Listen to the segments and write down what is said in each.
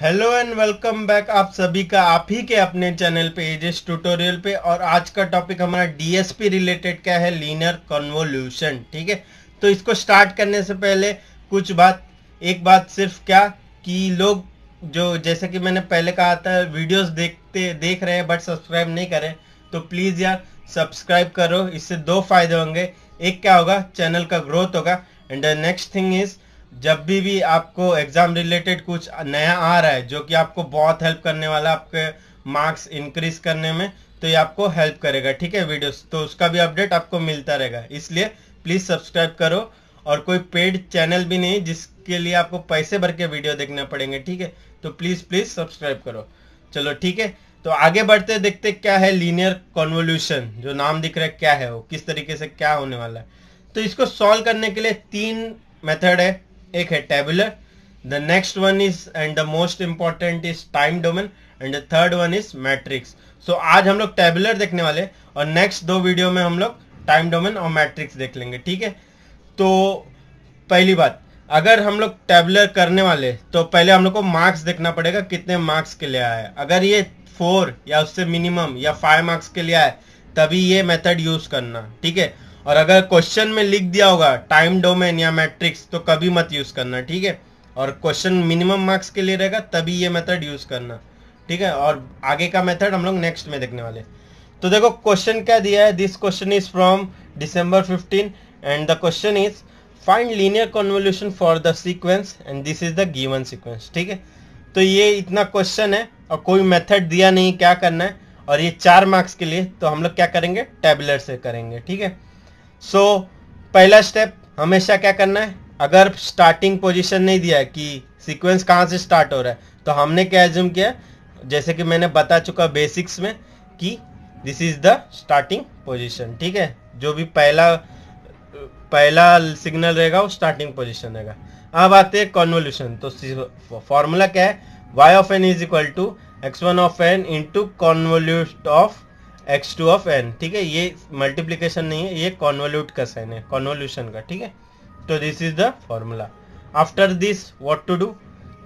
Hello and welcome back आप सभी का आप ही के अपने चैनल पे, एजेस ट्यूटोरियल पे, और आज का टॉपिक हमारा डीएसपी रिलेटेड क्या है? लीनियर कन्वोल्यूशन ठीक है? तो इसको स्टार्ट करने से पहले कुछ बात, एक बात सिर्फ़ क्या कि लोग जो, जैसे कि मैंने पहले कहा था वीडियोस देखते, देख रहे हैं बट सब्सक्राइब नहीं करें तो प्लीज़ यार सब्सक्राइब करो, इससे दो फ़ायदे होंगे। एक क्या होगा? चैनल का ग्रोथ होगा। एंड नेक्स्ट थिंग इज़ जब भी भी आपको एग्ज़ाम रिलेटेड कुछ नया आ रहा है, जो कि आपको बहुत हेल्प करने वाला आपके मार्क्स इंक्रीज करने में तो ये आपको हेल्प करेगा, ठीक है वीडियोस तो उसका भी अपडेट आपको मिलता रहेगा। इसलिए प्लीज़ सब्सक्राइब करो, और कोई पेड चैनल भी नहीं, जिसके लिए आपको पैसे भर के वीडियो देखने पड़ेंगे, ठीक है? तो प्लीज़ प्लीज़ सब्सक्राइब करो। चलो, ठीक है? तो आगे बढ़ते, देखते क्या है लीनियर कॉन्वोल्यूशन जो नाम दिख रहा है, क्या है वो, किस तरीके से क्या होने वाला है? तो इसको सॉल्व करने के लिए तीन मेथड है। एक है tabular the next one is and the most important is time domain and the third one is matrix so आज हम लोग टेबुलर देखने वाले और नेक्स्ट दो वीडियो में हम लोग टाइम डोमेन और मैट्रिक्स देख लेंगे, ठीक है? तो पहली बात, अगर हम लोग टेबुलर करने वाले तो पहले हम लोग को मार्क्स देखना पड़ेगा, कितने मार्क्स के लिए आया है। अगर ये फोर या उससे मिनिमम या फाइव मार्क्स के लिए आए तभी ये मेथड यूज़ करना, ठीक है? और अगर क्वेश्चन में लिख दिया होगा टाइम डोमेन या मैट्रिक्स तो कभी मत यूज़ करना, ठीक है? और क्वेश्चन मिनिमम मार्क्स के लिए रहेगा, तभी ये मेथड यूज़ करना, ठीक है? और आगे का मेथड हम लोग नेक्स्ट में देखने वाले तो देखो क्वेश्चन क्या दिया है? This question is from December fifteen and the question is find linear convolution for the sequence and this is the given sequence ठीक है? तो ये इतना क्वेश्चन है और कोई मेथड दिया नहीं क्या करना है? और ये चार मार्क्स के लिए तो हम लोग क्या करेंगे? टेबलर से करेंगे, ठीक है? सो so, पहला स्टेप हमेशा क्या करना है? अगर स्टार्टिंग पोजीशन नहीं दिया है कि सीक्वेंस कहाँ से स्टार्ट हो रहा है तो हमने क्या एज्यूम किया? जैसे कि मैंने बता चुका बेसिक्स में कि this is the starting position ठीक है? जो भी पहला पहला सिग्नल रहेगा वो स्टार्टिंग पोजीशन रहेगा। अब आते हैं कॉन्वोल्यूशन तो फॉर्मूला क्या है? y of n is equal to x one of n into convolute of x two of n ठीक है? ये मल्टीप्लीकेशन नहीं है, ये कॉन्वोल्यूट का साइन है कॉन्वोल्यूशन का, ठीक है? तो this is the formula after this what to do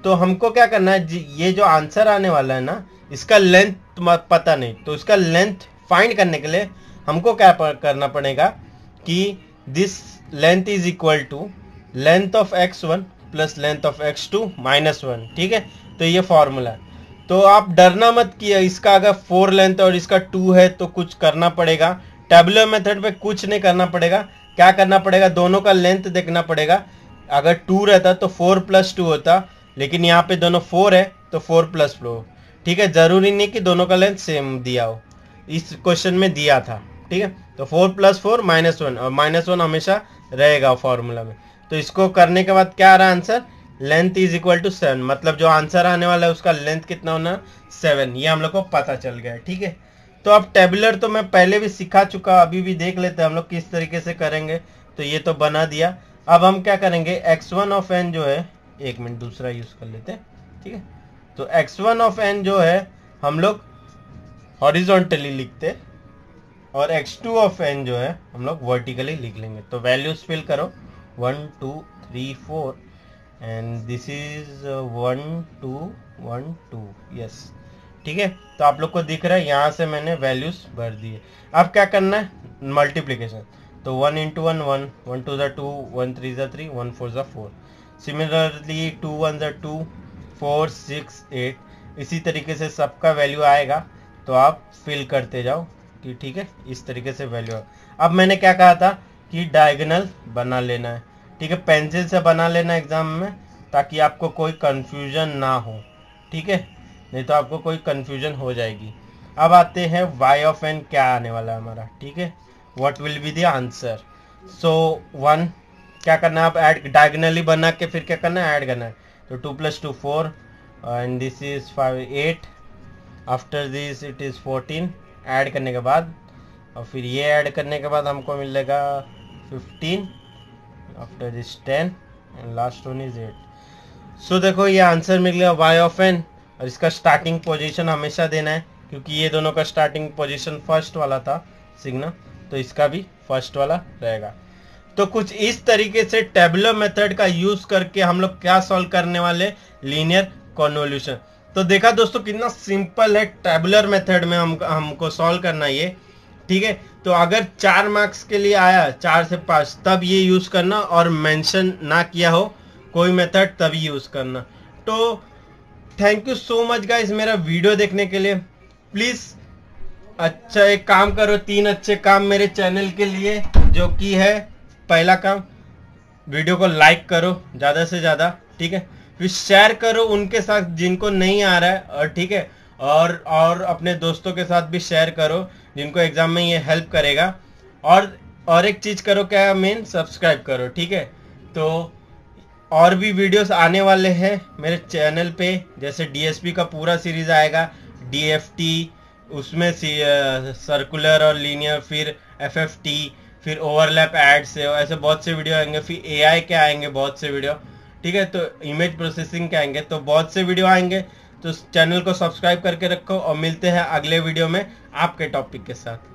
तो हमको क्या करना है? ये जो आंसर आने वाला है ना, इसका लेंथ पता नहीं। तो इसका लेंथ फाइंड करने के लिए हमको क्या करना पड़ेगा कि this length is equal to length of x one plus length of x two minus one ठीक है? तो ये फॉर्मूला है। तो आप डरना मत किया, इसका अगर फोर लेंथ और इसका टू है तो कुछ करना पड़ेगा। टेबुलर मेथड पे कुछ नहीं करना पड़ेगा। क्या करना पड़ेगा? दोनों का लेंथ देखना पड़ेगा। अगर टू रहता तो फोर प्लस टू होता, लेकिन यहाँ पे दोनों फोर है तो फोर प्लस फोर ठीक है? ज़रूरी नहीं कि दोनों का लेंथ सेम दिया हो। इस क्वेश्चन में दिया था। ठीक है? तो four plus four minus one और माइनस वन हमेशा रहेगा फॉर्मूला में। तो इसको करने के बाद क्या आ रहा है answer length is equal to seven मतलब जो आंसर आने वाला है, उसका लेंथ कितना होना? सेवन ये हम लोग को पता चल गया ठीक है? तो अब टेबुलर तो मैं पहले भी सिखा चुका, अभी भी देख लेते हैं हम लोग किस तरीके से करेंगे। तो ये तो बना दिया। अब हम क्या करेंगे? एक्स वन ऑफ़ एन जो है, एक मिनट दूसरा यूज़ कर लेते हैं, ठीक है? तो एक्स वन ऑफ़ एन जो है, हम लोग हॉरिजॉन्टली लिखते और एक्स टू ऑफ़ एन जो है, हम लोग वर्टिकली लिख लेंगे। तो वैल्यूज़ फिल करो। One two three four and this is one two one two yes ठीक है? तो आप लोग को दिख रहा है, यहाँ से मैंने वैल्यूज़ भर दिए। अब क्या करना है? मल्टीप्लीकेशन तो one into one one one two ज़ा टू वन थ्री ज़ा थ्री वन फोर ज़ा फोर सिमिलरली टू वन ज़ा टू फोर सिक्स एट इसी तरीके से सबका वैल्यू आएगा तो आप फिल करते जाओ कि ठीक है, इस तरीके से वैल्यू अब मैंने क्या कहा था कि डायगनल बना लेना है। ठीक है पेंसिल से बना लेना एग्ज़ाम में ताकि आपको कोई कन्फ्यूज़न ना हो, ठीक है? नहीं तो आपको कोई कन्फ्यूज़न हो जाएगी। अब आते हैं वाई ऑफ़ एन क्या आने वाला है हमारा, ठीक है? What will be the answer so one क्या करना है? आप ऐड डायगनली बना के फिर क्या करना है? ऐड करना है। तो two plus two four and this is five eight after this it is fourteen add करने के बाद, और फिर ये ऐड करने के बाद हमको मिलेगा fifteen after this ten and last one is eight so देखो, ये आंसर मिल गया वाई ऑफ़ एन और इसका स्टार्टिंग पोजीशन हमेशा देना है, क्योंकि ये दोनों का स्टार्टिंग पोजीशन फ़र्स्ट वाला था, सिग्नल तो इसका भी फ़र्स्ट वाला रहेगा। तो कुछ इस तरीके से टेबुलर मेथड का यूज़ करके हम लोग क्या सॉल्व करने वाले? लीनियर कॉन्वोल्यूशन तो देखा दोस्तों, कितना सिंपल है टेबुलर मेथड में हम, हमको सॉल्व करना ये। ठीक है? तो अगर चार मार्क्स के लिए आया, चार से पाँच, तब ये यूज़ करना और मेंशन ना किया हो, कोई मेथड तभी यूज़ करना। तो thank you so much guys मेरा वीडियो देखने के लिए। प्लीज़ अच्छा एक काम करो, तीन अच्छे काम मेरे चैनल के लिए, जो कि है पहला काम वीडियो को लाइक करो, ज़्यादा से ज़्यादा, ठीक है? फिर शेयर करो उनके साथ जिनको नहीं आ रहा है, और ठीक है? और और अपने दोस्तों के साथ भी शेयर करो, जिनको एग्ज़ाम में ये हेल्प करेगा। और और एक चीज़ करो, क्या मेन सब्सक्राइब करो, ठीक है? तो और भी वीडियोस आने वाले हैं मेरे चैनल पे। जैसे डीएसपी का पूरा सीरीज़ आएगा डीएफटी उसमें सर्कुलर और लीनियर फिर एफएफटी फिर ओवरलैप एड्स है ऐसे बहुत से वीडियो आएँगे, फिर एआई के आएँगे बहुत से वीडियो ठीक है? तो इमेज प्रोसेसिंग के आएँगे तो बहुत से वीडियो आएँगे। तो चैनल को सब्सक्राइब करके रखो और मिलते हैं अगले वीडियो में आपके टॉपिक के साथ।